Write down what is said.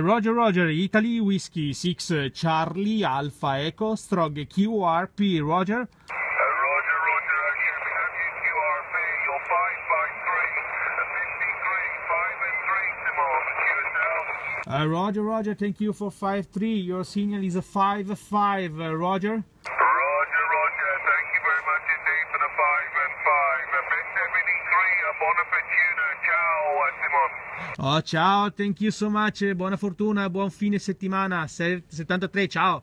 Roger, Roger, Italy Whiskey 6 uh, Charlie Alpha Echo Stroke QRP, Roger. Roger, Roger, assuming WQRP, you're 553, 53, 5 and 3, Simone, QSL. Uh, Roger, Roger, thank you for 5-3. Your signal is a 5-5, uh, Roger. Roger, Roger, thank you very much indeed for the 5 and 5. buona fortuna, ciao Simon. Oh, ciao, thank you so much, eh, buona fortuna, buon fine settimana, 73, ciao.